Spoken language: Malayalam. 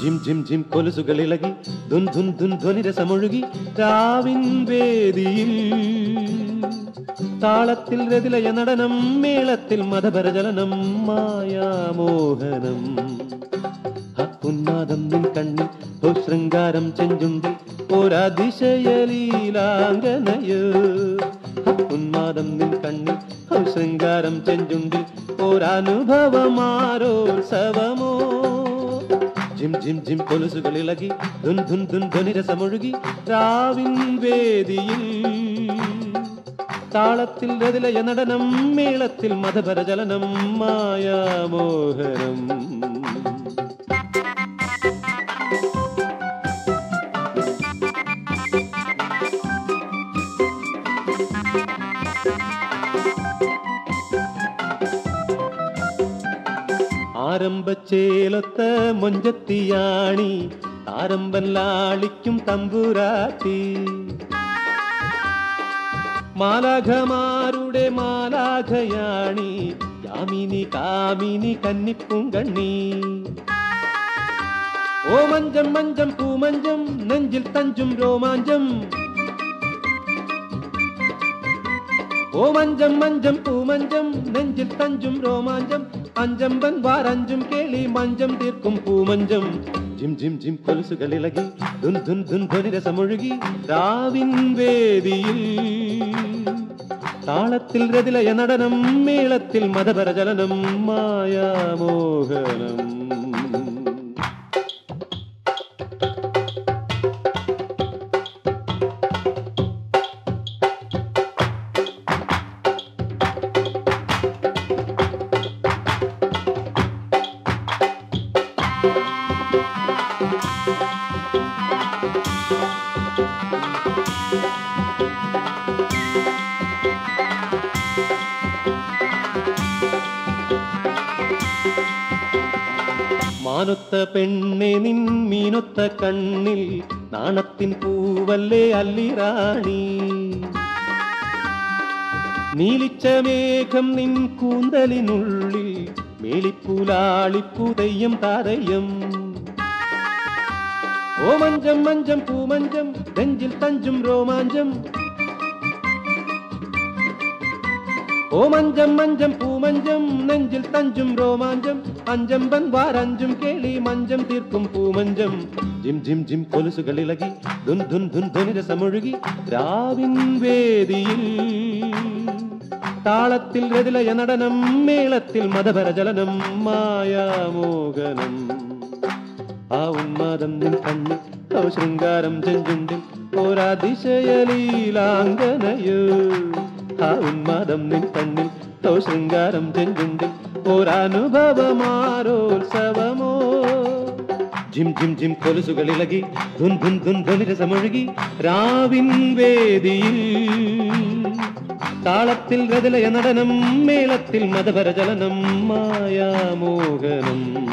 ജിം ജിം ജിം കൊലുസുകൾ ഇളകി ധുൻ ധുൻ ധുൻ ധ്വനിരസമൊഴുകി രാവിൻ വേദിയിൽ. താളത്തിൽ രതിലയ നടനം മേളത്തിൽ മതപരചലനം മായാമോഹനം. ഉന്മാദം നിൻ കണ്ണിൽ ശൃംഗാരം ചെഞ്ചുണ്ടിൽ ഒരതിശയലീലാംഗനയോ ഉന്മാദം നിൻ കണ്ണിൽ ശൃംഗാരം ചെഞ്ചുണ്ടിൽ ഒരനുഭവമാരോത്സവമോ. ജിം ജിം ജിം കൊലുസുകൾ ഇളകി ധുൻ ധുൻ ധുൻ ധ്വനിരസമൊഴുകി രാവിൻ വേദിയിൽ താളത്തിൽ രതിലയ നടനം മേളത്തിൽ മതപരചലനം മായാമോഹനം. ആരംഭച്ചേലത്ത് മൊഞ്ചത്തിയാണി താരമ്പൻ ലാളിക്കും തമ്പുരാട്ടി. മാലാഖമാരുടെ മാലാഖയാണി. യാമിനി കാമിനി കന്നിപ്പുങ്കണ്ണി ഓ മഞ്ചം മഞ്ചം പൂമഞ്ചം നെഞ്ചിൽ തഞ്ചും രോമാഞ്ചം. ഓ മഞ്ചം മഞ്ചം പൂമഞ്ചം നെഞ്ചിൽ തഞ്ചും രോമാഞ്ചം. അഞ്ചമ്പൻ വാരഞ്ചും കേളി മഞ്ചം തീർക്കും പൂമഞ്ചം. ജിം ജിം ജിം കൊലുസുകൾ ഇളകി ധുൻ ധുൻ ധുൻ ധ്വനിരസമൊഴുകി രാവിൻ വേദിയിൽ താളത്തിൽ രതിലയ നടനം മേളത്തിൽ മതപരചലനം മായാമോഹനം. മാനൊത്ത പെണ്ണെ നിൻ മീനൊത്ത കണ്ണിൽ നാണത്തിൻ പൂവല്ലേ അല്ലിറാണി? നീലിച്ച മേഘം നിൻ കൂന്തലിനുള്ളിൽ മേളിപ്പൂലാളിപ്പുതയ്യം താരയും. ഓ മഞ്ചം മഞ്ചം പൂമഞ്ചം നെഞ്ചിൽ തഞ്ചും രോമാഞ്ചം ഓ മഞ്ചം മഞ്ചം പൂമഞ്ചം നെഞ്ചിൽ തഞ്ചും രോമാഞ്ചം അഞ്ചമ്പൻ വാരഞ്ചും കേളി മഞ്ചം തീർക്കും പൂമഞ്ചം. ജിം ജിം ജിം കൊലുസുകൾ ഇളകി ധുൻ ധുൻ ധുൻ ധ്വനിരസമൊഴുകി രാവിൻ വേദിയിൽ. താളത്തിൽ രതിലയ നടനം മേളത്തിൽ മതപരചലനം മായാമോകനം ആ ഉന്മാദം നിൻ കണ്ണിൽ ശൃംഗാരം ചെഞ്ചുണ്ടിൽ ഒരതിശയലീലാംഗനയോ ആ. ഉന്മാദം നിൻ കണ്ണിൽ തോ ശൃംഗാരം ചെഞ്ചുണ്ടിൽ ഒരനുഭവമാരോത്സവമോ? ജിം ജിം ജിം കൊലുസുകൾ ഇളകി ധുൻ ധുൻ ധുൻ ധ്വനിരസമൊഴുകി രാവിൻ വേദിയിൽ. താളത്തിൽ രതിലയ നടനം മേളത്തിൽ മതപരചലനം മായാമോഹനം.